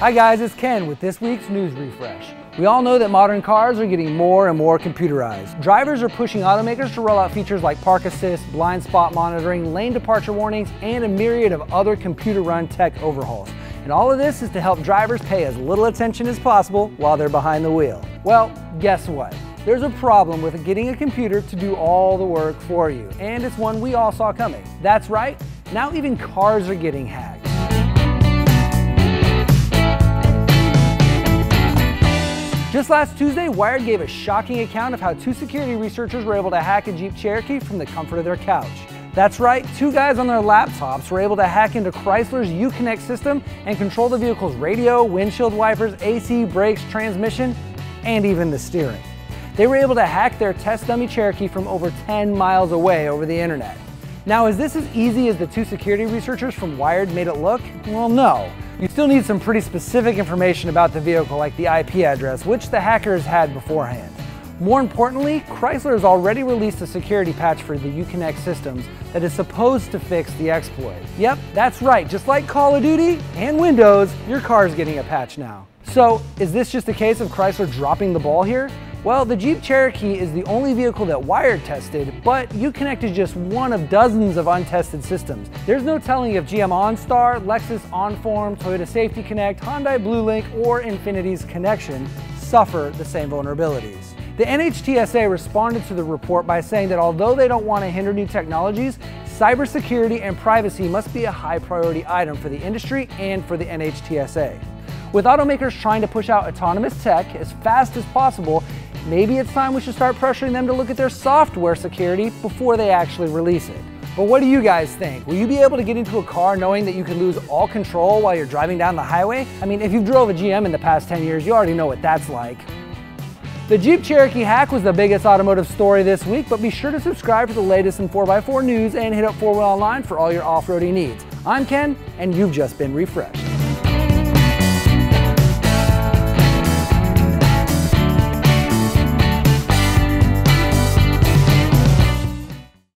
Hi guys, it's Ken with this week's news refresh. We all know that modern cars are getting more and more computerized. Drivers are pushing automakers to roll out features like park assist, blind spot monitoring, lane departure warnings, and a myriad of other computer-run tech overhauls. And all of this is to help drivers pay as little attention as possible while they're behind the wheel. Well, guess what? There's a problem with getting a computer to do all the work for you, and it's one we all saw coming. That's right, now even cars are getting hacked. Just last Tuesday, Wired gave a shocking account of how two security researchers were able to hack a Jeep Cherokee from the comfort of their couch. That's right, two guys on their laptops were able to hack into Chrysler's Uconnect system and control the vehicle's radio, windshield wipers, AC, brakes, transmission, and even the steering. They were able to hack their test dummy Cherokee from over 10 miles away over the internet. Now, is this as easy as the two security researchers from Wired made it look? Well, no. You still need some pretty specific information about the vehicle like the IP address, which the hackers had beforehand. More importantly, Chrysler has already released a security patch for the Uconnect systems that is supposed to fix the exploit. Yep, that's right, just like Call of Duty and Windows, your car's getting a patch now. So, is this just a case of Chrysler dropping the ball here? Well, the Jeep Cherokee is the only vehicle that Wired tested, but Uconnect is just one of dozens of untested systems. There's no telling if GM OnStar, Lexus Enform, Toyota Safety Connect, Hyundai BlueLink, or Infiniti's Connection suffer the same vulnerabilities. The NHTSA responded to the report by saying that although they don't want to hinder new technologies, cybersecurity and privacy must be a high priority item for the industry and for the NHTSA. With automakers trying to push out autonomous tech as fast as possible, maybe it's time we should start pressuring them to look at their software security before they actually release it. But what do you guys think? Will you be able to get into a car knowing that you could lose all control while you're driving down the highway? I mean, if you've drove a GM in the past 10 years, you already know what that's like. The Jeep Cherokee hack was the biggest automotive story this week, but be sure to subscribe for the latest in 4x4 news and hit up 4Wheel Online for all your off-roading needs. I'm Ken, and you've just been refreshed.